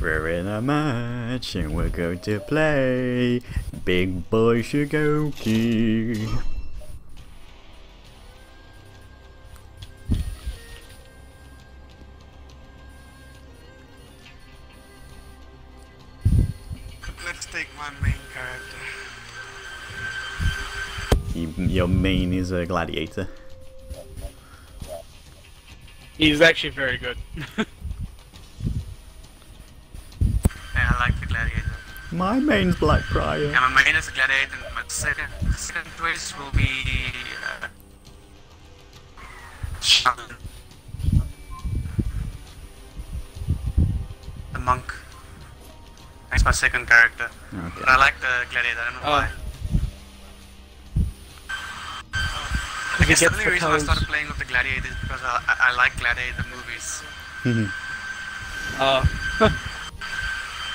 We're in a match and we're going to play Big Boy Shugoki. Let's take my main character. Your main is a gladiator. He's actually very good. Yeah, I like the gladiator. My main's Black Prior. Yeah, my main is a gladiator. and My second, second choice will be uh, shaman. The monk. That's my second character. Okay. But I like the gladiator. I don't know Oh. why. I guess the only the reason I started playing with the gladiator is because I, I, I like gladiator movies. Uh,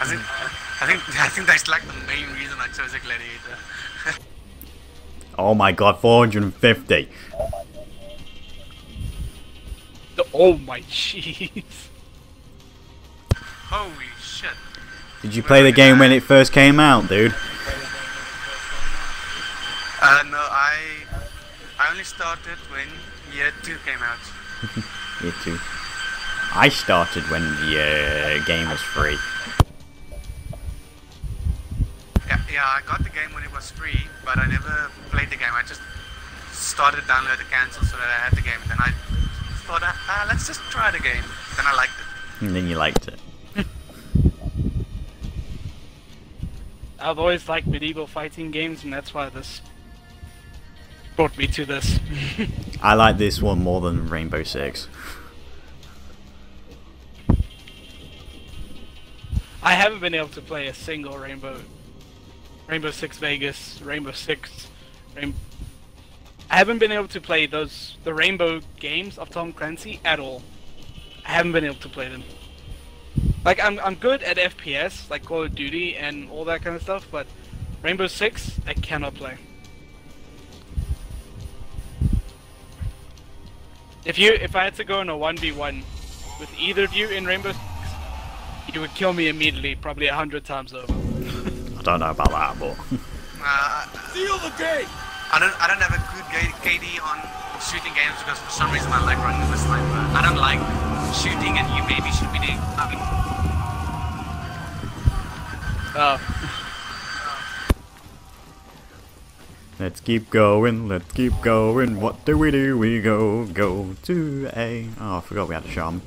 I think, I think, I think that's like the main reason I chose a gladiator. oh my god, 450. the- oh my jeez. Holy shit! Did you play the game when it first came out, dude? Uh, no, I, I only started when year two came out. year 2. I started when the uh, game was free. Yeah, yeah, I got the game when it was free, but I never played the game. I just started downloading the cancel so that I had the game. Then I thought, ah, ah, let's just try the game. Then I liked it. And then you liked it. I've always liked medieval fighting games, and that's why this brought me to this. I like this one more than Rainbow Six. I haven't been able to play a single Rainbow, Rainbow Six Vegas, Rainbow Six, Rain. I haven't been able to play those the Rainbow games of Tom Clancy at all. I haven't been able to play them. Like I'm I'm good at FPS, like Call of Duty and all that kind of stuff, but Rainbow Six I cannot play. If you if I had to go in a one v one with either of you in Rainbow Six, you would kill me immediately, probably a hundred times over. I don't know about that, but Uh, Seal the gate! I don't, I don't have a good KD on shooting games because for some reason I like running the sniper. I don't like shooting and you maybe should be doing. I mean, Oh, let's keep going, let's keep going. What do we do? We go, go to A. Oh, I forgot we had a shaman.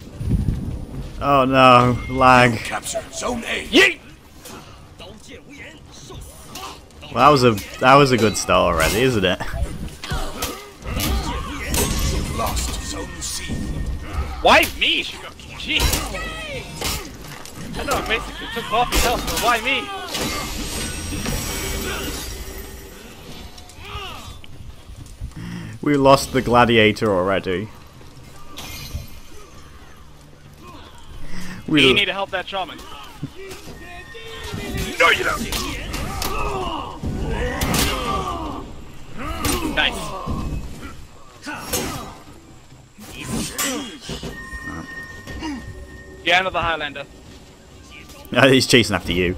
Oh no, lag. Capture Zone A. yeet! Well, that was a that was a good start already, isn't it? Lost Zone C. Why me, Jeez. I know, I basically took off his health, but why me? We lost the gladiator already. We You need to help that shaman. No, you don't. Nice. Yeah, another Highlander. Uh, he's chasing after you.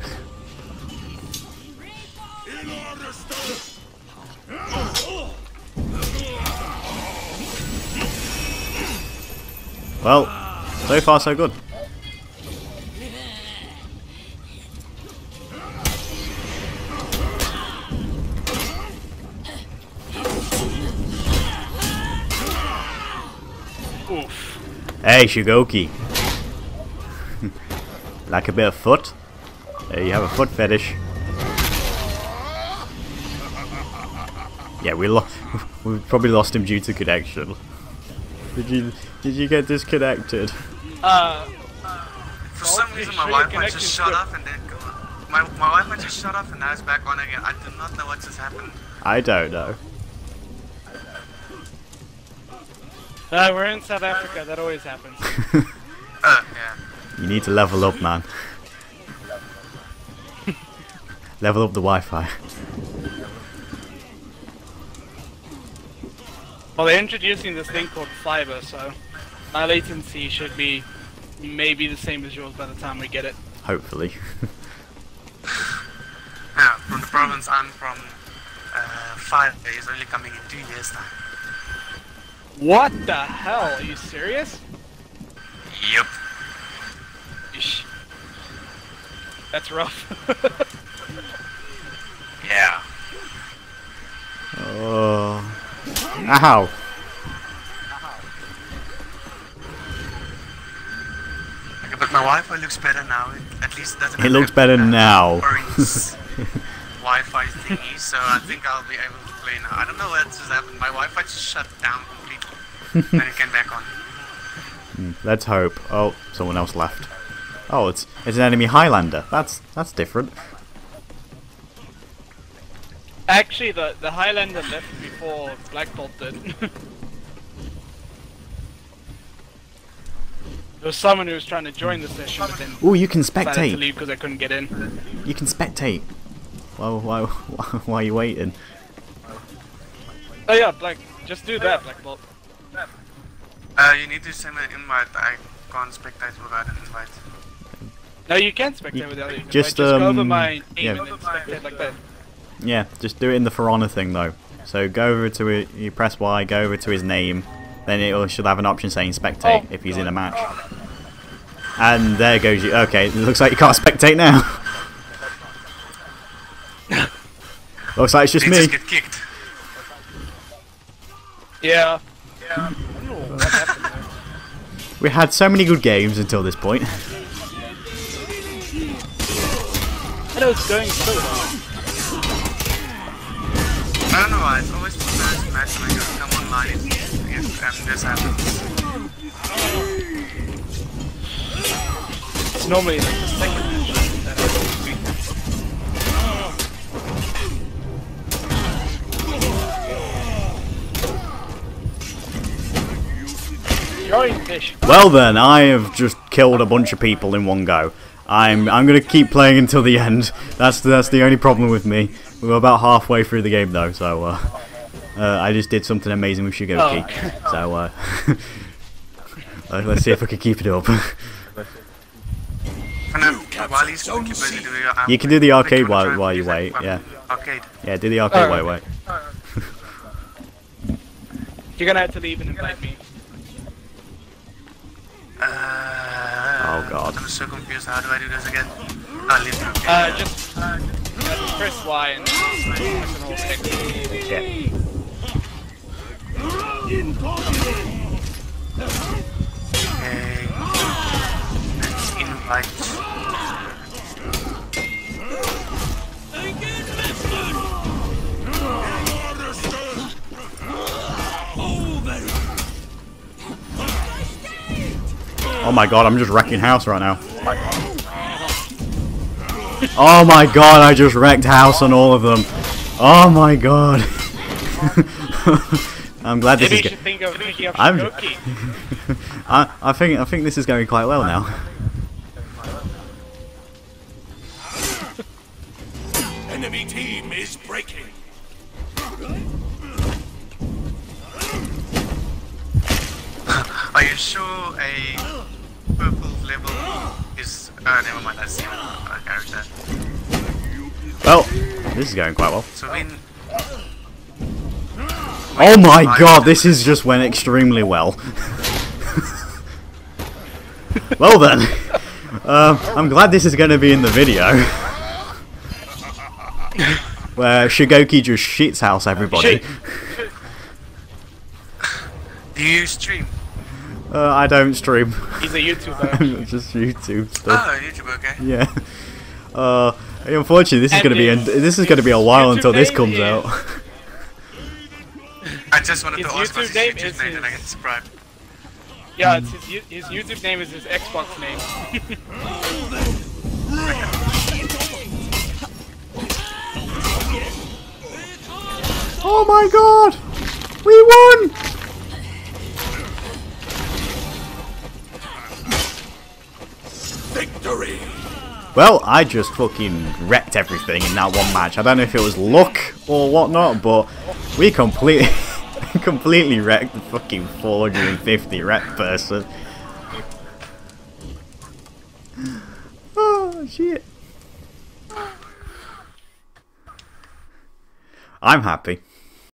Well, so far so good. Hey, Shugoki. like a bit of foot? Uh, you have a foot fetish. Yeah, we lo we probably lost him due to connection. Did you did you get disconnected? Uh, for some reason my sure, your Wi-Fi just shut good. off and then go. My my Wi-Fi just shut off and now it's back on again. I do not know what just happened. I don't know. Uh, we're in South Africa, that always happens. Uh, yeah. You need to level up, man. level up the Wi-Fi. Well, they're introducing this thing called fiber, so my latency should be maybe the same as yours by the time we get it. Hopefully. Yeah, from the province I'm from, uh, five days, only coming in two years time. What the hell? Are you serious? Yep. Ish. That's rough. Yeah. Oh. Ow. Okay, but my Wi-Fi looks better now. It at least doesn't. It looks better uh, now. Wi-Fi thingy, so I think I'll be able to play now. I don't know what just happened. My Wi-Fi just shut down completely. Then it came back on. Hmm, let's hope. Oh, someone else left. Oh, it's it's an enemy Highlander. That's that's different. Actually, the the Highlander left before Black Bolt did. there was someone who was trying to join the session, but then Oh, you can decided to spectate. leave because I couldn't get in. You can spectate. Well, why why are you waiting? Oh yeah, Black. Just do that, Black Bolt. Uh, you need to send an invite. I can't spectate without an invite. No, you can spectate without it. just, just go over um, my name yeah. and then spectate like that. Yeah, just do it in the For Honor thing though. So go over to it. You press Y. Go over to his name. Then it should have an option saying spectate Oh, if he's in a match. And there goes you. Okay, it looks like you can't spectate now. looks like it's just They me. just get kicked. Yeah. Yeah. I don't know what happened there. We had so many good games until this point. And it was going so well. I don't know why. It's always the first match when I go come online. It, it, um, this happens. It's normally Throwing fish. Well then, I have just killed a bunch of people in one go. I'm I'm gonna keep playing until the end. That's that's the only problem with me. We're about halfway through the game though, so uh, uh, I just did something amazing with Shugoki. Oh. So uh, let's see if I can keep it up. And then, while he's quickly busy doing your You can do the arcade while- while you wait, yeah. Arcade. yeah, do the arcade Alright. wait wait. You're gonna have to leave and invite me. Uh, Oh, God. I'm so confused. How do I do this again? I'll leave it. Okay. Uh, just, uh, just press Y and press and hold X. Yeah. Okay. Let's invite. Oh my god, I'm just wrecking house right now. Oh my god, I just wrecked house on all of them. Oh my god. I'm glad this Maybe is. you Go- think of I'm- I, I think I think this is going quite well now. Enemy team is breaking. Are you sure a purple level is? Uh, never mind. That's the uh, character. Well, this is going quite well. So when Oh my god, this is just went extremely well. well then, um, I'm glad this is going to be in the video. Where Shugoki just shits house everybody. Do you stream? Uh, I don't stream. He's a YouTuber. just YouTube stuff. Oh, YouTube. Okay. Yeah. Uh, unfortunately, this is going to be a, this is going to be a while YouTube until this comes is- out. I just wanted His to ask what's YouTube name his is YouTube name, and I get subscribe. Yeah, it's his, his YouTube name is his Xbox name. oh my god! We won! Well, I just fucking wrecked everything in that one match. I don't know if it was luck or whatnot, but we completely, completely wrecked the fucking 450 rep person. Oh shit. I'm happy.